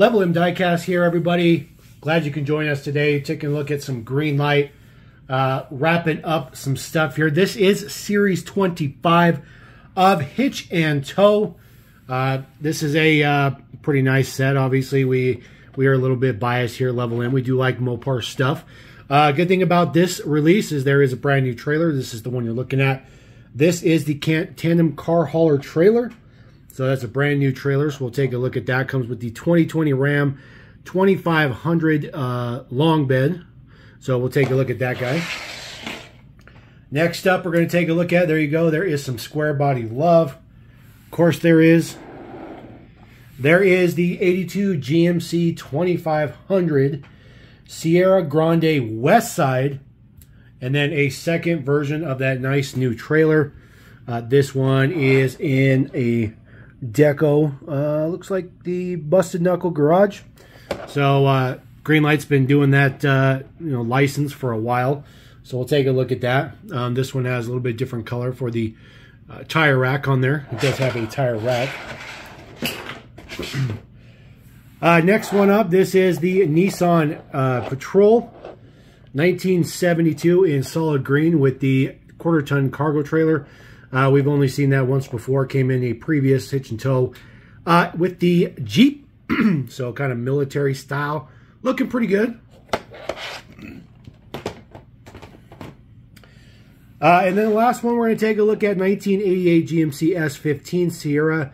Level M Diecast here, everybody. Glad you can join us today. Taking a look at some Greenlight, uh, wrapping up some stuff here. This is Series 25 of Hitch and Tow. Uh, this is a uh, pretty nice set. Obviously, we we are a little bit biased here, Level M. We do like Mopar stuff. Uh, good thing about this release is there is a brand new trailer. This is the one you're looking at. This is the Tandem Car Hauler trailer. So that's a brand new trailer. So we'll take a look at that. Comes with the 2020 Ram 2500 uh, long bed. So we'll take a look at that guy. Next up, we're going to take a look at, there you go, there is some square body love. Of course, there is. There is the 82 GMC 2500 Sierra Grande West Side, and then a second version of that nice new trailer. Uh, this one is in a deco. Uh, looks like the Busted Knuckle Garage. So uh, Greenlight's been doing that uh, you know license for a while. So we'll take a look at that. Um, this one has a little bit different color for the uh, tire rack on there. It does have a tire rack. Uh, next one up, this is the Nissan uh, Patrol 1972 in solid green with the quarter ton cargo trailer. Uh, we've only seen that once before. Came in a previous hitch and tow uh, with the Jeep. so kind of military style. Looking pretty good. Uh, and then the last one, we're going to take a look at 1988 GMC S15 Sierra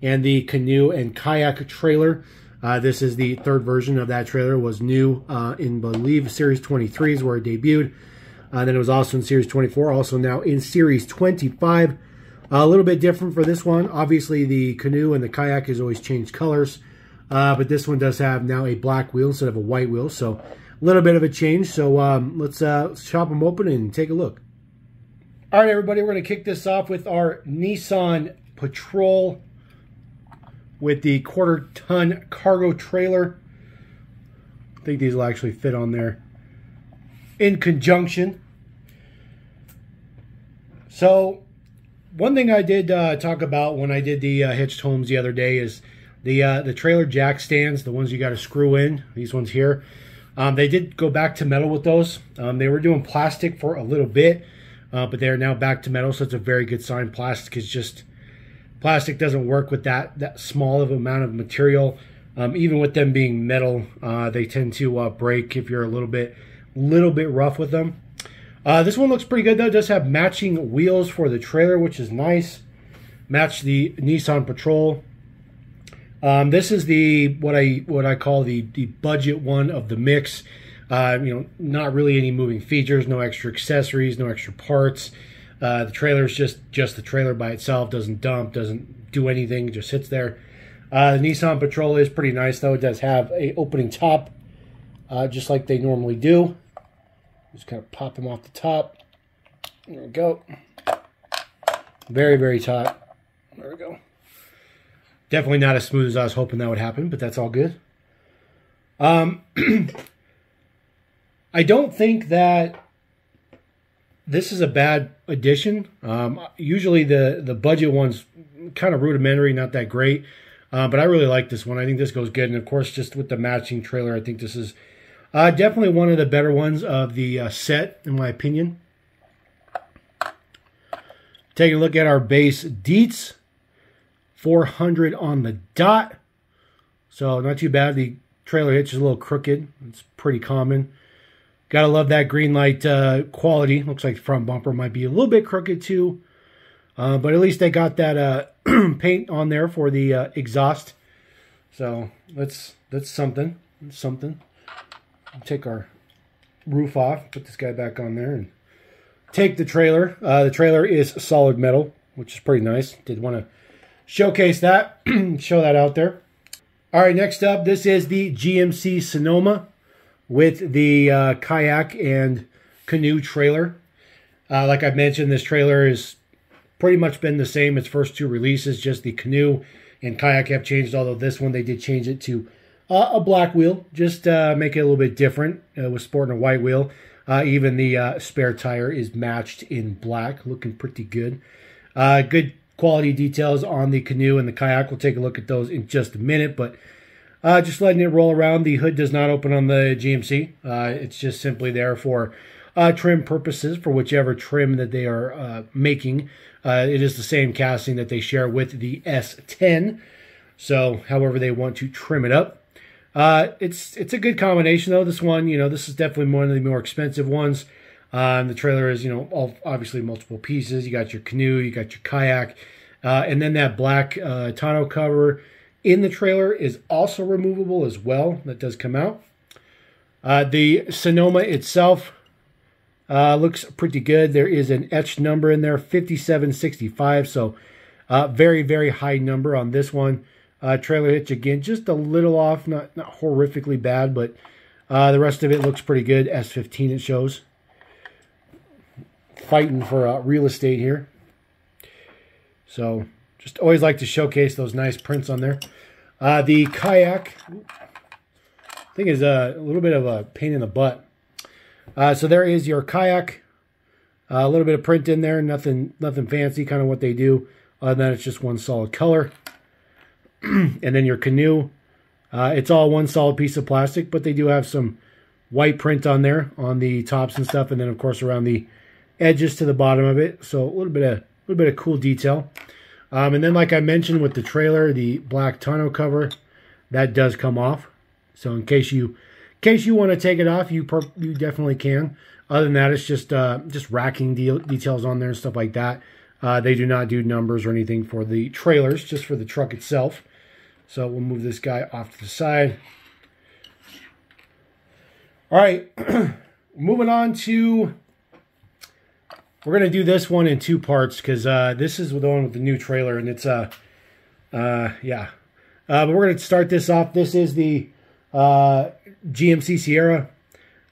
and the canoe and kayak trailer. Uh, this is the third version of that trailer. was new uh, in, believe, Series 23 is where it debuted. Uh, then it was also in Series 24, also now in Series 25. a little bit different for this one. Obviously, the canoe and the kayak has always changed colors. Uh, but this one does have now a black wheel instead of a white wheel. So a little bit of a change. So um, let's, uh, let's chop them open and take a look. All right, everybody, we're going to kick this off with our Nissan Patrol with the quarter ton cargo trailer. I think these will actually fit on there in conjunction. So one thing I did uh, talk about when I did the uh, hitched homes the other day is the uh, the trailer jack stands, the ones you got to screw in, these ones here. Um, they did go back to metal with those. Um, they were doing plastic for a little bit, uh, but they are now back to metal, so it's a very good sign. Plastic is just Plastic doesn't work with that that small of amount of material. Um, even with them being metal, uh, they tend to uh, break if you're a little bit little bit rough with them. Uh, this one looks pretty good though. It does have matching wheels for the trailer, which is nice. Match the Nissan Patrol. Um, this is the what I what I call the the budget one of the mix. Uh, you know, not really any moving features, no extra accessories, no extra parts. Uh, the trailer is just just the trailer by itself. Doesn't dump. Doesn't do anything. Just sits there. Uh, the Nissan Patrol is pretty nice though. It does have a opening top, uh, just like they normally do. Just kind of pop them off the top. There we go. Very very tight. There we go. Definitely not as smooth as I was hoping that would happen, but that's all good. Um, I don't think that this is a bad addition. Um, usually the the budget ones kind of rudimentary, not that great. Uh, but I really like this one. I think this goes good. And of course, just with the matching trailer, I think this is uh, definitely one of the better ones of the uh, set, in my opinion. Taking a look at our base deets. 400 on the dot. So not too bad. The trailer hitch is a little crooked. It's pretty common. Gotta love that Greenlight uh, quality. Looks like the front bumper might be a little bit crooked too. Uh, but at least they got that uh, paint on there for the uh, exhaust. So that's that's something. That's something. Take our roof off. Put this guy back on there and take the trailer. Uh, the trailer is solid metal, which is pretty nice. Did want to showcase that, show that out there. All right, next up, this is the GMC Sonoma with the uh, kayak and canoe trailer. Uh, like I mentioned, this trailer has pretty much been the same its first two releases, just the canoe and kayak have changed, although this one they did change it to uh, a black wheel, just uh, make it a little bit different uh, with sporting a white wheel. Uh, even the uh, spare tire is matched in black, looking pretty good. good quality details on the canoe and the kayak. We'll take a look at those in just a minute, but Uh, just letting it roll around. The hood does not open on the GMC. Uh, it's just simply there for uh, trim purposes for whichever trim that they are uh, making. Uh, it is the same casting that they share with the S10. So, however they want to trim it up. Uh, it's it's a good combination though. This one, you know, this is definitely one of the more expensive ones. Um, the trailer is, you know, all, obviously multiple pieces. You got your canoe, you got your kayak, uh, and then that black uh, tonneau cover in the trailer is also removable as well. That does come out. Uh, the Sonoma itself uh, looks pretty good. There is an etched number in there, 5765. So uh, very, very high number on this one. Uh, trailer hitch again, just a little off, not not horrifically bad, but uh, the rest of it looks pretty good. S15 it shows. Fighting for uh, real estate here. So just always like to showcase those nice prints on there. Uh, the kayak, I think is a, a, little bit of a pain in the butt. Uh, so there is your kayak. Uh, a little bit of print in there, nothing nothing fancy, kind of what they do. Other than it's just one solid color. and then your canoe, uh, it's all one solid piece of plastic, but they do have some white print on there on the tops and stuff, and then of course around the edges to the bottom of it. So a little bit of a little bit of cool detail. Um, and then, like I mentioned with the trailer, the black tonneau cover that does come off. So in case you, in case you want to take it off, you you definitely can. Other than that, it's just uh, just racking de details on there and stuff like that. Uh, they do not do numbers or anything for the trailers, just for the truck itself. So we'll move this guy off to the side. All right, moving on to, we're going to do this one in two parts because uh, this is the one with the new trailer and it's, uh, uh, yeah. Uh, but we're going to start this off. This is the uh, GMC Sierra.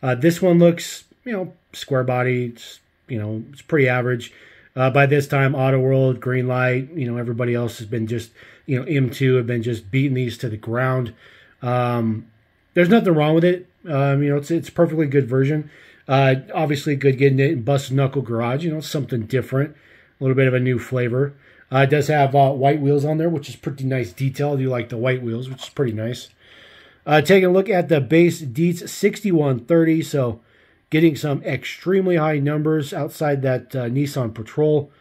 Uh, this one looks, you know, square body. It's, you know, it's pretty average. Uh, by this time, Auto World, Greenlight, you know, everybody else has been just you know, M2 have been just beating these to the ground. Um, there's nothing wrong with it. Um, you know, it's it's perfectly good version. Uh, obviously, good getting it in Bust Knuckle Garage. You know, something different, a little bit of a new flavor. Uh, it does have uh, white wheels on there, which is pretty nice detail. I do like the white wheels, which is pretty nice. Uh, taking a look at the base Deets 6130, so getting some extremely high numbers outside that uh, Nissan Patrol,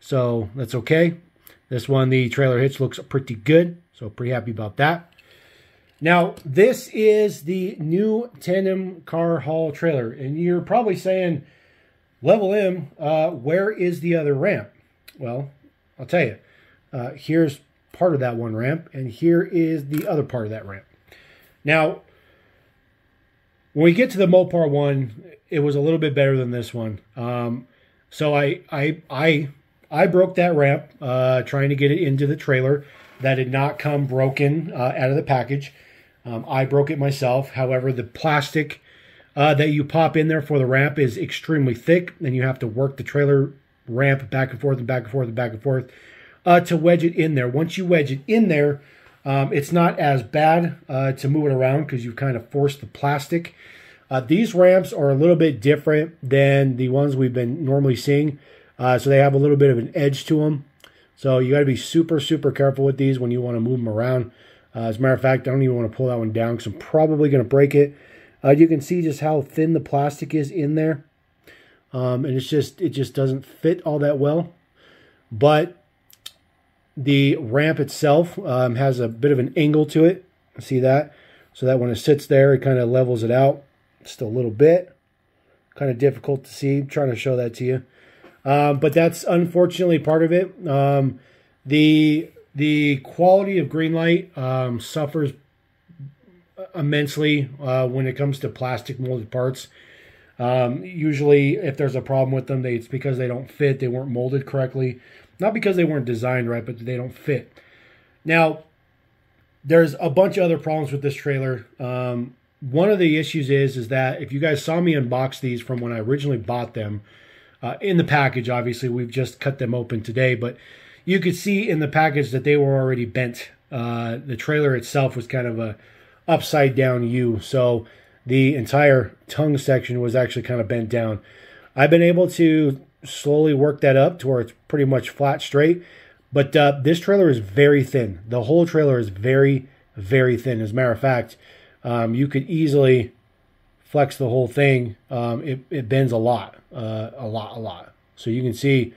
so that's okay. This one, the trailer hitch looks pretty good, so pretty happy about that. Now, this is the new Tandem Car Haul trailer, and you're probably saying, Level M, uh, where is the other ramp? Well, I'll tell you. Uh, here's part of that one ramp, and here is the other part of that ramp. Now, when we get to the Mopar one, it was a little bit better than this one. Um, so I, I, I I broke that ramp uh, trying to get it into the trailer. That did not come broken uh, out of the package. Um, I broke it myself. However, the plastic uh, that you pop in there for the ramp is extremely thick, and you have to work the trailer ramp back and forth and back and forth and back and forth uh, to wedge it in there. Once you wedge it in there, um, it's not as bad uh, to move it around because you've kind of forced the plastic. Uh, these ramps are a little bit different than the ones we've been normally seeing. Uh, so they have a little bit of an edge to them. So you got to be super, super careful with these when you want to move them around. Uh, as a matter of fact, I don't even want to pull that one down because I'm probably going to break it. Uh, you can see just how thin the plastic is in there. Um, and it's just, it just doesn't fit all that well. But the ramp itself um, has a bit of an angle to it. See that? So that when it sits there, it kind of levels it out just a little bit. Kind of difficult to see. I'm trying to show that to you. Um, but that's unfortunately part of it. Um, the the quality of Greenlight um, suffers immensely uh, when it comes to plastic molded parts. Um, usually, if there's a problem with them, they, it's because they don't fit. They weren't molded correctly, not because they weren't designed right, but they don't fit. Now, there's a bunch of other problems with this trailer. Um, one of the issues is is that if you guys saw me unbox these from when I originally bought them, uh, in the package. Obviously, we've just cut them open today, but you could see in the package that they were already bent. Uh, the trailer itself was kind of a upside down U, so the entire tongue section was actually kind of bent down. I've been able to slowly work that up to where it's pretty much flat straight, but uh, this trailer is very thin. The whole trailer is very, very thin. As a matter of fact, um, you could easily flex the whole thing. Um, it, it bends a lot, uh, a lot, a lot. So you can see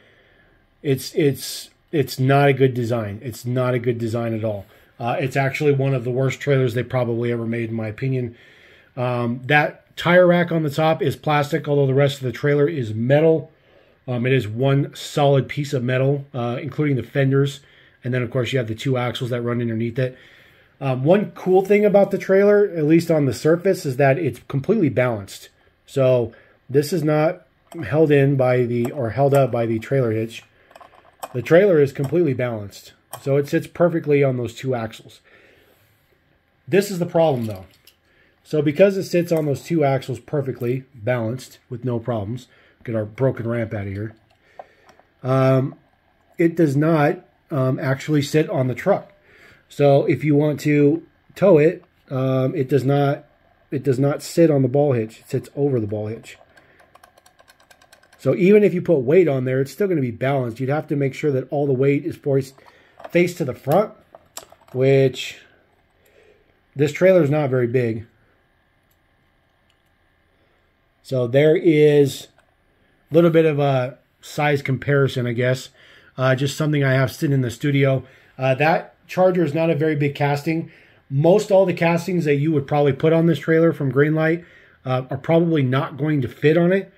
it's it's it's not a good design. It's not a good design at all. Uh, it's actually one of the worst trailers they probably ever made, in my opinion. Um, that tire rack on the top is plastic, although the rest of the trailer is metal. Um, it is one solid piece of metal, uh, including the fenders. And then, of course, you have the two axles that run underneath it. Um, one cool thing about the trailer, at least on the surface, is that it's completely balanced. So this is not held in by the, or held up by the trailer hitch. The trailer is completely balanced. So it sits perfectly on those two axles. This is the problem though. So because it sits on those two axles perfectly balanced with no problems, get our broken ramp out of here, um, it does not um, actually sit on the truck. So if you want to tow it, um, it does not it does not sit on the ball hitch. It sits over the ball hitch. So even if you put weight on there, it's still going to be balanced. You'd have to make sure that all the weight is forced face to the front, which this trailer is not very big. So there is a little bit of a size comparison, I guess. Uh, just something I have sitting in the studio. Uh, that Charger is not a very big casting. Most all the castings that you would probably put on this trailer from Greenlight uh, are probably not going to fit on it.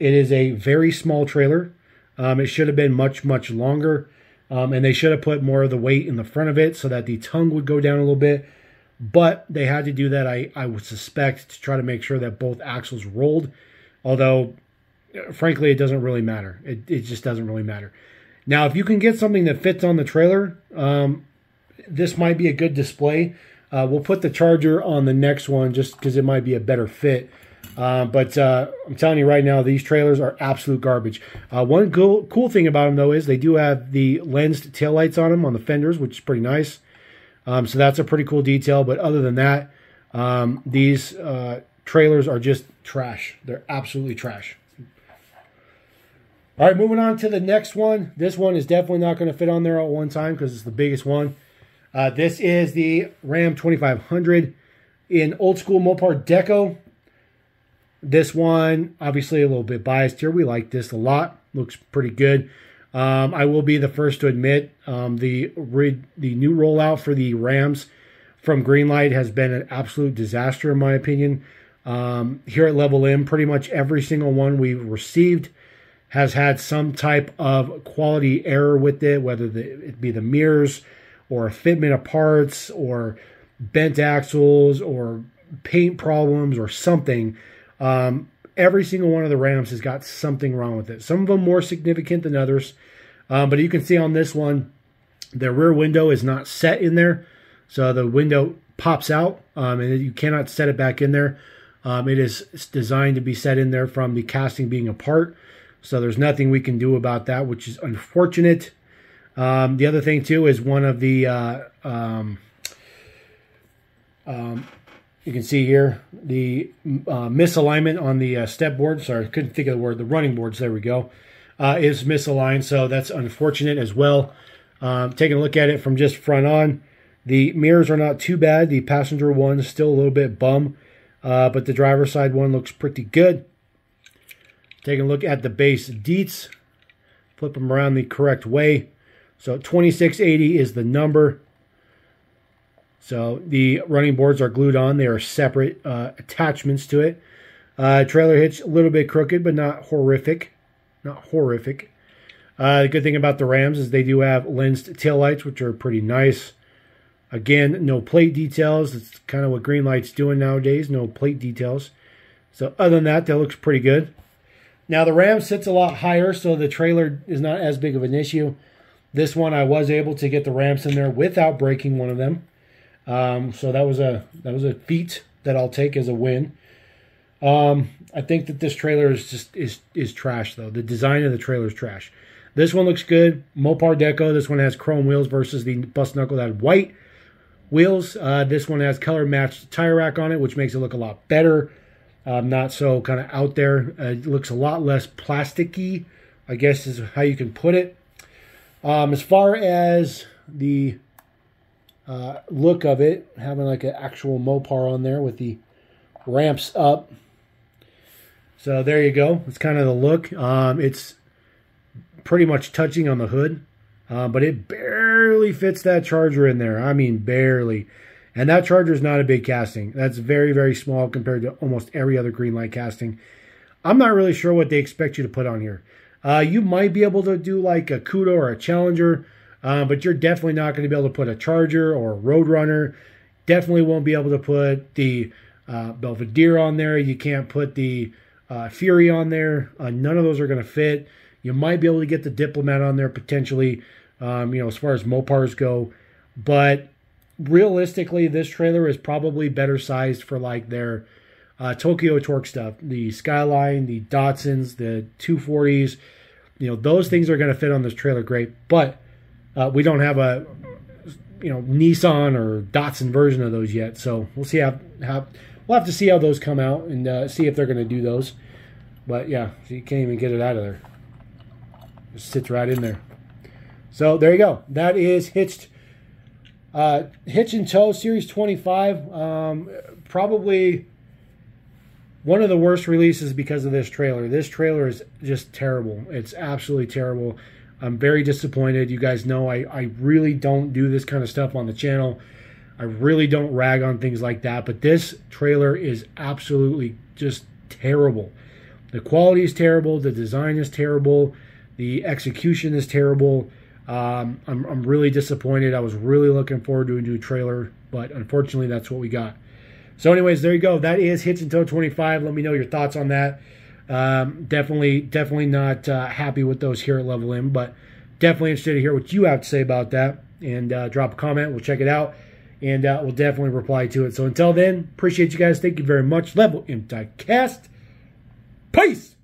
It is a very small trailer. Um, it should have been much, much longer. Um, and they should have put more of the weight in the front of it so that the tongue would go down a little bit. But they had to do that, I, I would suspect, to try to make sure that both axles rolled. Although, frankly, it doesn't really matter. It, it just doesn't really matter. Now, if you can get something that fits on the trailer, um, this might be a good display. Uh, we'll put the Charger on the next one just because it might be a better fit. Uh, but uh, I'm telling you right now, these trailers are absolute garbage. Uh, one cool, cool thing about them, though, is they do have the lensed taillights on them on the fenders, which is pretty nice. Um, so that's a pretty cool detail. But other than that, um, these uh, trailers are just trash. They're absolutely trash. All right, moving on to the next one. This one is definitely not going to fit on there at one time because it's the biggest one. Uh, this is the Ram 2500 in old school Mopar Deco. This one, obviously a little bit biased here. We like this a lot. Looks pretty good. Um, I will be the first to admit um, the the new rollout for the Rams from Greenlight has been an absolute disaster in my opinion. Um, here at Level M, pretty much every single one we've received has had some type of quality error with it, whether it be the mirrors or a fitment of parts or bent axles or paint problems or something. Um, every single one of the Rams has got something wrong with it. Some of them more significant than others. Um, but you can see on this one, the rear window is not set in there. So the window pops out um, and you cannot set it back in there. Um, it is designed to be set in there from the casting being apart. So there's nothing we can do about that, which is unfortunate. Um, the other thing too is one of the uh, um, um, you can see here the uh, misalignment on the uh, step board. Sorry, couldn't think of the word. The running boards. There we go. Uh, is misaligned, so that's unfortunate as well. Um, taking a look at it from just front on, the mirrors are not too bad. The passenger one is still a little bit bum, uh, but the driver side one looks pretty good. Taking a look at the base deets, flip them around the correct way. So 2680 is the number. So the running boards are glued on. They are separate uh, attachments to it. Uh, trailer hitch, a little bit crooked, but not horrific. Not horrific. Uh, the good thing about the Rams is they do have lensed taillights, which are pretty nice. Again, no plate details. It's kind of what Greenlight's doing nowadays. No plate details. So other than that, that looks pretty good. Now the Ram sits a lot higher, so the trailer is not as big of an issue. This one I was able to get the ramps in there without breaking one of them. Um, so that was a that was a feat that I'll take as a win. Um, I think that this trailer is just is is trash though. The design of the trailer is trash. This one looks good. Mopar Deco. This one has chrome wheels versus the bust knuckle that had white wheels. Uh, this one has color matched tire rack on it, which makes it look a lot better. Um, not so kind of out there. Uh, it looks a lot less plasticky, I guess is how you can put it. Um, as far as the uh, look of it, having like an actual Mopar on there with the ramps up. So there you go. It's kind of the look. Um, it's pretty much touching on the hood, uh, but it barely fits that Charger in there. I mean, barely. And that Charger is not a big casting. That's very, very small compared to almost every other Greenlight casting. I'm not really sure what they expect you to put on here. Uh, you might be able to do like a Cuda or a Challenger, uh, but you're definitely not going to be able to put a Charger or a Roadrunner. Definitely won't be able to put the uh, Belvedere on there. You can't put the uh, Fury on there. Uh, none of those are going to fit. You might be able to get the Diplomat on there potentially, um, you know, as far as Mopars go. But realistically, this trailer is probably better sized for like their uh, Tokyo Torque stuff, the Skyline, the Datsuns, the 240s. You know, those things are going to fit on this trailer great, but uh, we don't have a you know Nissan or Datsun version of those yet. So we'll see how, how we'll have to see how those come out and uh, see if they're going to do those. But yeah, you can't even get it out of there. It sits right in there. So there you go. That is hitched. Uh, Hitch and Tow Series 25. Um, probably one of the worst releases because of this trailer. This trailer is just terrible. It's absolutely terrible. I'm very disappointed. You guys know I, I really don't do this kind of stuff on the channel. I really don't rag on things like that. But this trailer is absolutely just terrible. The quality is terrible. The design is terrible. The execution is terrible. Um, I'm, I'm really disappointed. I was really looking forward to a new trailer, but unfortunately, that's what we got. So, anyways, there you go. That is and Tow 25. Let me know your thoughts on that. Um, definitely, definitely not uh, happy with those here at Level M, but definitely interested to hear what you have to say about that. And uh, drop a comment. We'll check it out, and uh, we'll definitely reply to it. So until then, appreciate you guys. Thank you very much. Level M Cast. Peace.